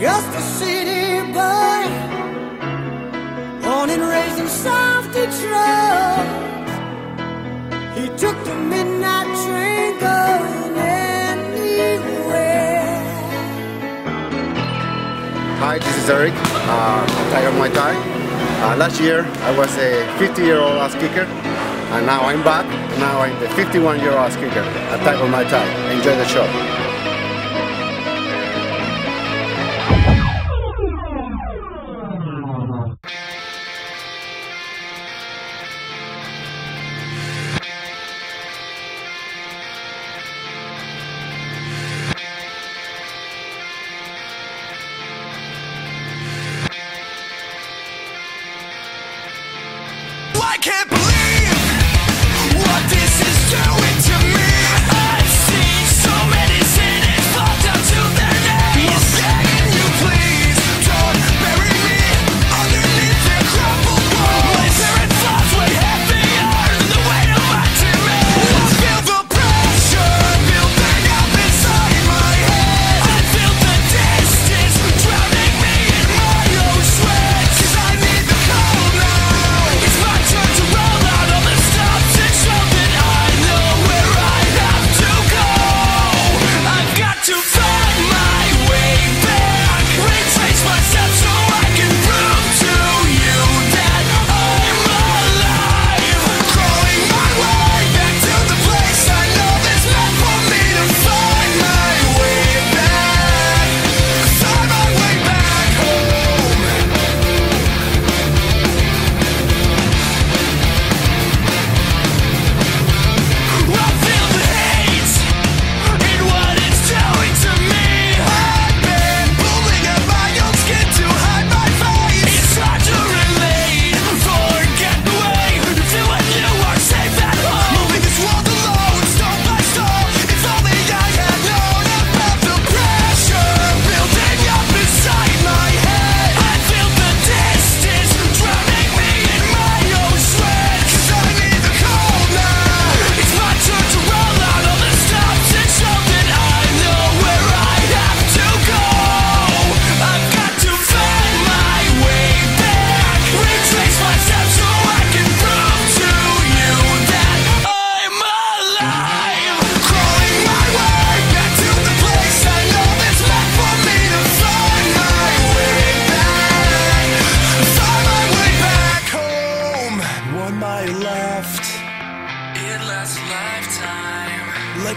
Just a city boy Born and raised in South Detroit. He took the midnight train going anywhere. Hi, this is Eric, uh, Tiger Muay Thai. Uh, Last year I was a 50 year old ass kicker and now I'm back, now I'm the 51 year old ass kicker at Tiger Muay Thai. Enjoy the show. can't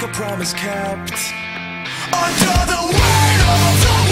a promise kept Under the weight of the